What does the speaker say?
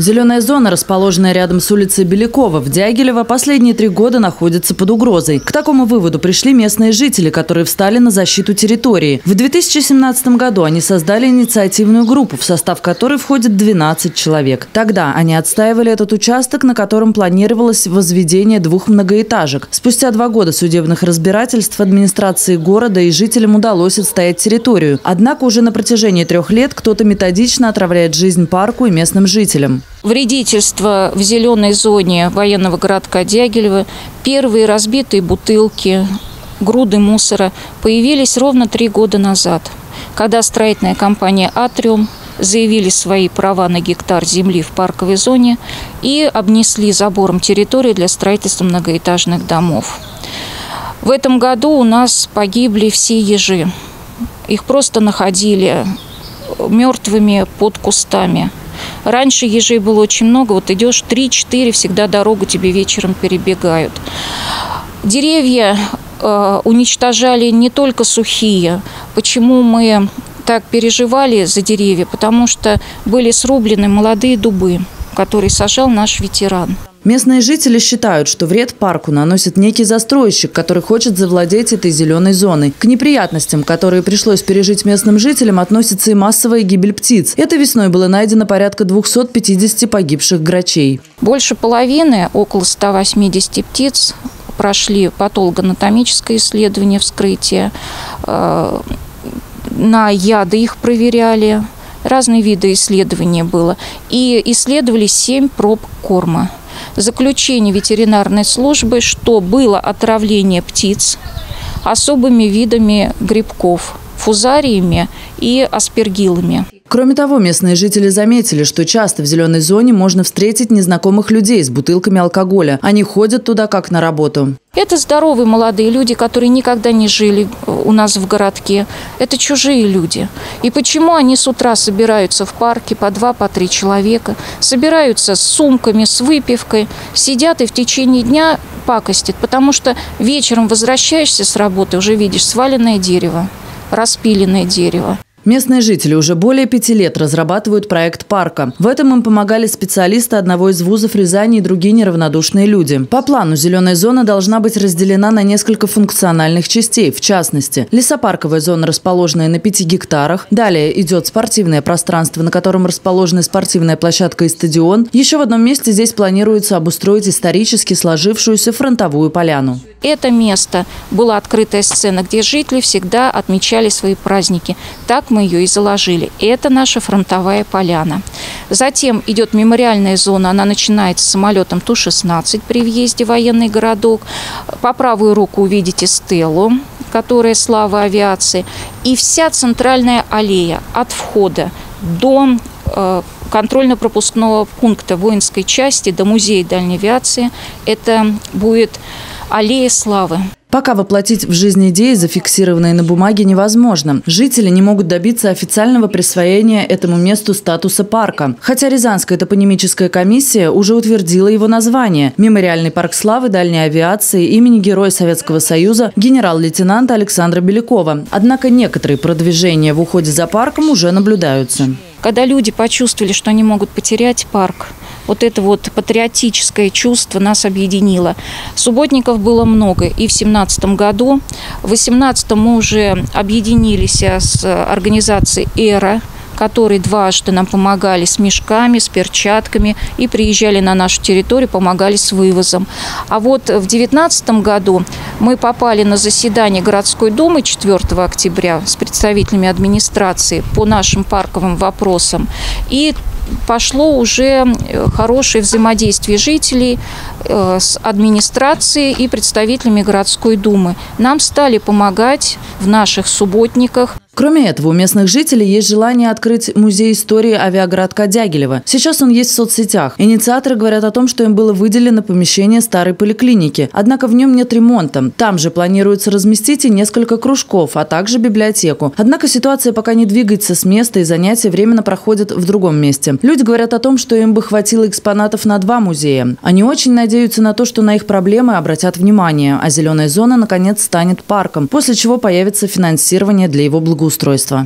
Зеленая зона, расположенная рядом с улицей Белякова в Дягилево, последние три года находится под угрозой. К такому выводу пришли местные жители, которые встали на защиту территории. В 2017 году они создали инициативную группу, в состав которой входит 12 человек. Тогда они отстаивали этот участок, на котором планировалось возведение двух многоэтажек. Спустя два года судебных разбирательств администрации города и жителям удалось отстоять территорию. Однако уже на протяжении трех лет кто-то методично отравляет жизнь парку и местным жителям. Вредительство в зеленой зоне военного городка Дягилева, первые разбитые бутылки, груды мусора появились ровно три года назад, когда строительная компания «Атриум» заявили свои права на гектар земли в парковой зоне и обнесли забором территорию для строительства многоэтажных домов. В этом году у нас погибли все ежи. Их просто находили мертвыми под кустами – Раньше ежей было очень много, вот идешь 3-4, всегда дорогу тебе вечером перебегают. Деревья э, уничтожали не только сухие. Почему мы так переживали за деревья? Потому что были срублены молодые дубы, которые сажал наш ветеран. Местные жители считают, что вред парку наносит некий застройщик, который хочет завладеть этой зеленой зоной. К неприятностям, которые пришлось пережить местным жителям, относится и массовая гибель птиц. Этой весной было найдено порядка 250 погибших грачей. Больше половины, около 180 птиц, прошли патологоанатомическое исследование, вскрытие. Э, на яды их проверяли. Разные виды исследований было. И исследовали 7 проб корма заключение ветеринарной службы, что было отравление птиц особыми видами грибков, фузариями и аспергилами. Кроме того, местные жители заметили, что часто в зеленой зоне можно встретить незнакомых людей с бутылками алкоголя. Они ходят туда как на работу. Это здоровые молодые люди, которые никогда не жили у нас в городке. Это чужие люди. И почему они с утра собираются в парке по два, по три человека, собираются с сумками, с выпивкой, сидят и в течение дня пакостят, потому что вечером возвращаешься с работы, уже видишь сваленное дерево, распиленное дерево. Местные жители уже более пяти лет разрабатывают проект парка. В этом им помогали специалисты одного из вузов Рязани и другие неравнодушные люди. По плану зеленая зона должна быть разделена на несколько функциональных частей. В частности, лесопарковая зона, расположенная на пяти гектарах. Далее идет спортивное пространство, на котором расположены спортивная площадка и стадион. Еще в одном месте здесь планируется обустроить исторически сложившуюся фронтовую поляну. Это место была открытая сцена, где жители всегда отмечали свои праздники. Так мы ее и заложили. Это наша фронтовая поляна. Затем идет мемориальная зона. Она начинается самолетом Ту-16 при въезде в военный городок. По правую руку увидите стелу, которая слава авиации. И вся центральная аллея от входа до э, контрольно-пропускного пункта воинской части до музея дальней авиации. Это будет аллея славы. Пока воплотить в жизнь идеи, зафиксированные на бумаге, невозможно. Жители не могут добиться официального присвоения этому месту статуса парка. Хотя Рязанская топонимическая комиссия уже утвердила его название – Мемориальный парк славы дальней авиации имени Героя Советского Союза генерал-лейтенанта Александра Белякова. Однако некоторые продвижения в уходе за парком уже наблюдаются. Когда люди почувствовали, что они могут потерять парк, вот это вот патриотическое чувство нас объединило. Субботников было много и в 2017 году. В 2018 мы уже объединились с организацией «Эра», которые дважды нам помогали с мешками, с перчатками и приезжали на нашу территорию, помогали с вывозом. А вот в 2019 году мы попали на заседание городской думы 4 октября с представителями администрации по нашим парковым вопросам. И пошло уже э, хорошее взаимодействие жителей э, с администрацией и представителями городской думы. Нам стали помогать в наших субботниках. Кроме этого, у местных жителей есть желание открыть музей истории авиагородка Дягилева. Сейчас он есть в соцсетях. Инициаторы говорят о том, что им было выделено помещение старой поликлиники. Однако в нем нет ремонта. Там же планируется разместить и несколько кружков, а также библиотеку. Однако ситуация пока не двигается с места и занятия временно проходят в другом месте. Люди говорят о том, что им бы хватило экспонатов на два музея. Они очень надеются на то, что на их проблемы обратят внимание, а зеленая зона наконец станет парком, после чего появится финансирование для его благоустройства.